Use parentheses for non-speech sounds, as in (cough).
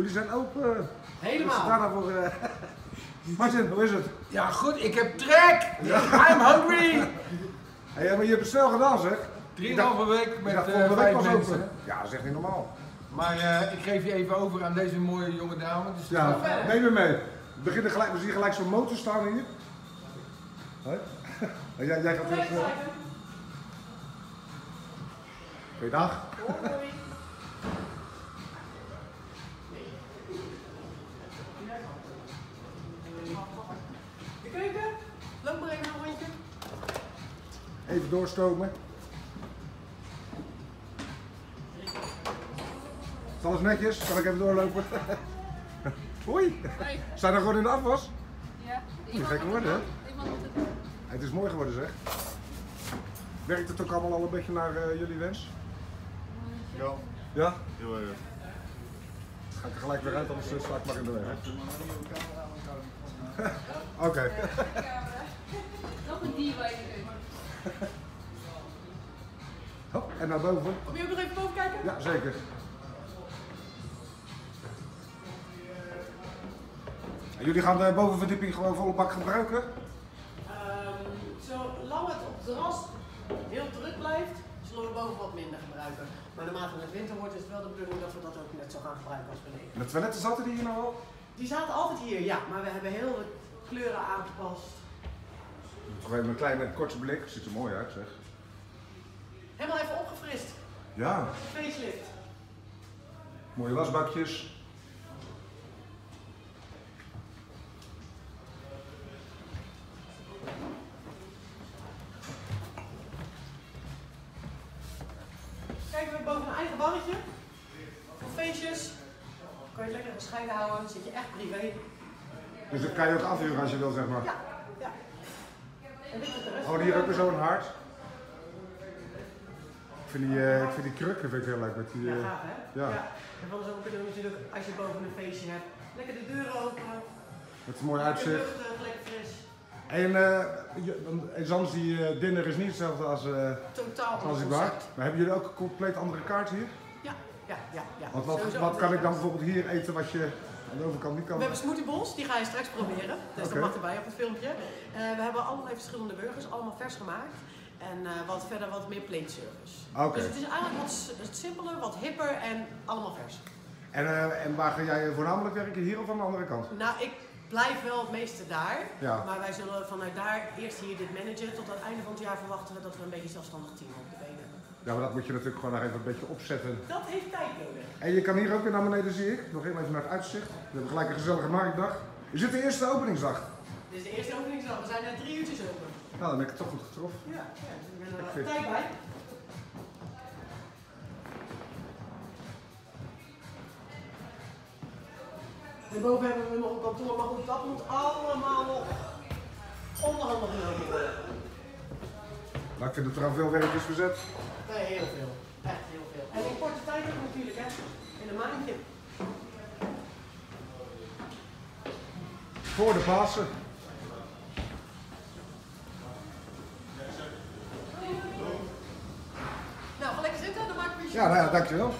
Jullie zijn open. Helemaal. Dus daarna voor... eh, (laughs) Martin, hoe is het? Ja goed, ik heb trek! I'm hungry! Hey, ja, maar je hebt het snel gedaan zeg. Drieënhalve week met dacht eh, volgende week vijf pas mensen. open. Ja, dat is echt niet normaal. Maar eh, ik geef je even over aan deze mooie jonge dame. Dus Ja, neem me mee. We, beginnen gelijk, we zien gelijk zo'n motor staan hier. Hoi. (laughs) jij, jij gaat eerst... eh, Goeiedag. De keuken? Loop maar even een rondje. Even doorstomen. Is alles netjes? Kan ik even doorlopen? (laughs) Hoi. Zijn er gewoon in de afwas? Ja, Moet je gek worden, hè? Iemand moet het. Het is mooi geworden zeg. Werkt het ook allemaal al een beetje naar eh, jullie wens? Ja, Ja? heel erg. Ga ik er gelijk weer uit, anders eh, sla ik maar in de weg. (laughs) Oké. Nog een de keuken. Hop, (laughs) En naar boven? Kom je ook nog even boven kijken? Ja, zeker. En jullie gaan de bovenverdieping gewoon volle bak gebruiken? Ehm, zolang het op het terras heel druk blijft, zullen we boven wat minder gebruiken. Maar naarmate het winter wordt, is het wel de bedoeling dat we dat ook net zo gaan gebruiken als beneden. De toiletten zaten die hier nou al? Die zaten altijd hier, ja, maar we hebben heel de kleuren aangepast. Nog even een kleine korte blik. Ziet er mooi uit zeg. Helemaal even opgefrist. Ja, Facelift. mooie wasbakjes. Kijk, we hebben boven een eigen barretje. Voor feestjes. Kan je lekker gescheiden houden, dan zit je echt privé. Dus dat kan je ook afhuren als je wil zeg maar. Ja, ja. Oh, hier ook weer zo'n hart. Ik vind die, eh, ik vind die krukken vind ik heel leuk met die... Ja, eh, gaaf hè? ja. En van zo kunnen we natuurlijk, als je boven een feestje hebt, lekker de deuren openen. met een mooi uitzicht. luchtig, lekker fris. En uh, Zans, die eh, dinner is niet hetzelfde als, eh Totaal als ik waar. Maar hebben jullie ook een compleet andere kaart hier? Ja, ja, ja. ja. Want wat, Sowieso wat kan ik dan bijvoorbeeld hier eten wat je aan de overkant niet kan? We hebben smoothie bowls, die ga je straks proberen. Dus Oké. dat mag erbij op het filmpje. Eh, we hebben allerlei verschillende burgers, allemaal vers gemaakt. En eh, wat verder wat meer plate service. Dus het is eigenlijk wat simpeler, wat hipper en allemaal vers. En, eh, en waar ga jij voornamelijk werken? Hier of aan de andere kant? Nou, ik blijf wel het meeste daar. Ja. Maar wij zullen vanuit daar eerst hier dit managen. Tot aan het einde van het jaar verwachten we dat we een beetje zelfstandig team op de benen. Ja, maar dat moet je natuurlijk gewoon nog even een beetje opzetten. Dat heeft tijd nodig. En je kan hier ook weer naar beneden, zie ik. Nog even naar het uitzicht. We hebben gelijk een gezellige marktdag. Is dit de eerste openingsdag? Dit is de eerste openingsdag. We zijn net drie uurtjes open. Nou, dan ben ik het toch goed getroffen. Ja, ja dus ik ben er tijd bij. En boven hebben we nog een kantoor, maar goed, dat moet allemaal nog genomen worden. Maar ik vind dat er al veel werk is verzet. Nee, heel veel. Echt heel veel. En in korte tijd ook natuurlijk, hè. In een maandje. Voor de Pasen. Nou, ga lekker zitten, dan je Ja, nou ja, dankjewel.